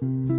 Música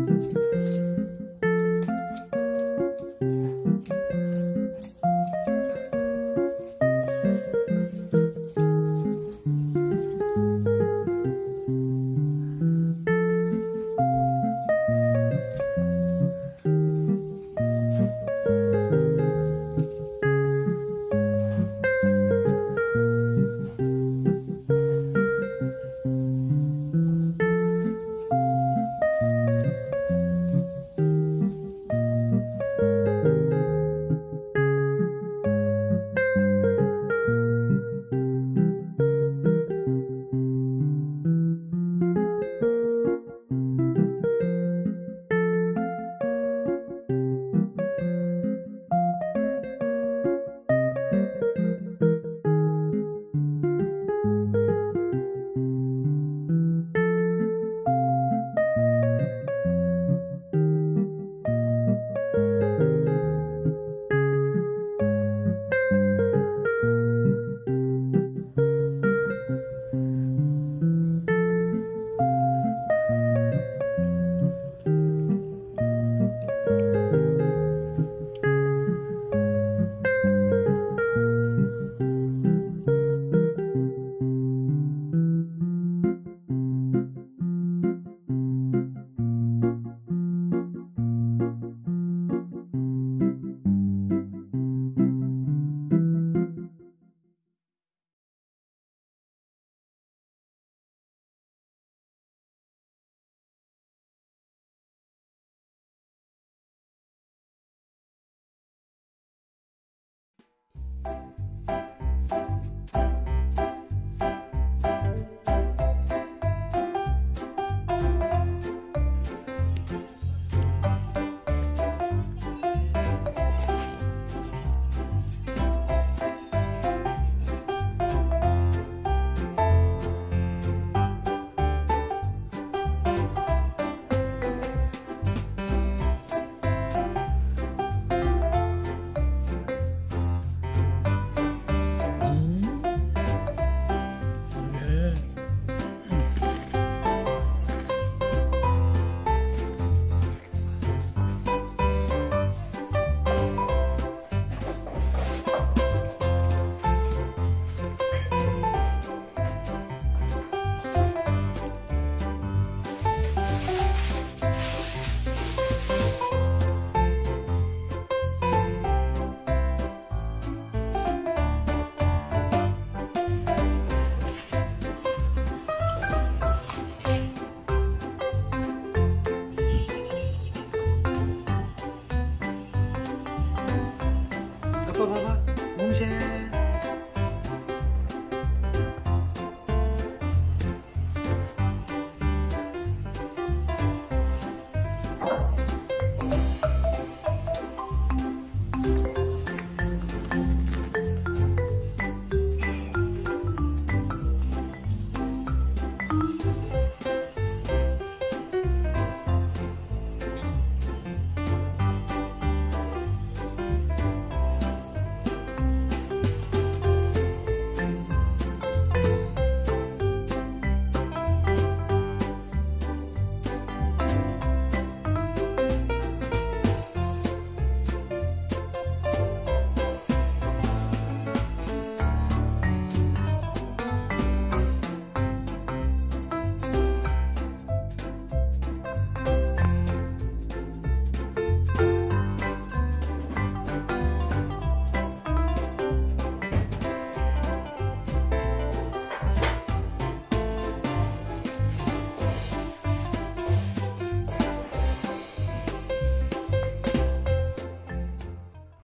快快快我们先